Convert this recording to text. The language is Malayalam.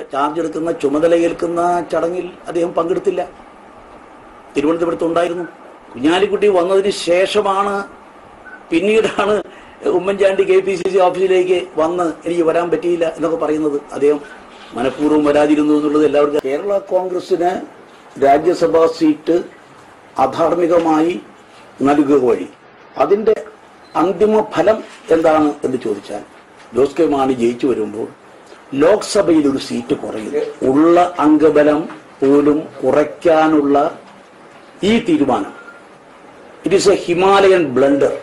ചാർജ് എടുക്കുന്ന ചുമതലയേൽക്കുന്ന ചടങ്ങിൽ അദ്ദേഹം പങ്കെടുത്തില്ല. തിരുവനന്തപുരത്ത് ഉണ്ടായിരുന്നു. കുഞ്ഞാലിക്കുട്ടി വന്നതിന് ശേഷമാണ് പിന്നീടാണ് Oommen Chandy K P C C ഓഫീസിലേക്ക് വന്ന് എനിക്ക് വരാൻ പറ്റിയില്ല എന്നൊക്കെ പറയുന്നത് അദ്ദേഹം മനഃപൂർവം വരാതിരുന്നു എന്നുള്ളത് എല്ലാവർക്കും കേരള കോൺഗ്രസിന് രാജ്യസഭാ സീറ്റ് അധാർമികമായി നൽകുക വഴി. അതിന്റെ അന്തിമ ഫലം എന്താണ് എന്ന് ചോദിച്ചാൽ ജോസ് കെ മാണി ജയിച്ചു വരുമ്പോൾ ലോക്സഭയിൽ ഒരു സീറ്റ് കുറയും ഉള്ള അംഗബലം പോലും കുറയ്ക്കാനുള്ള ഈ തീരുമാനം. It is a Himalayan blunder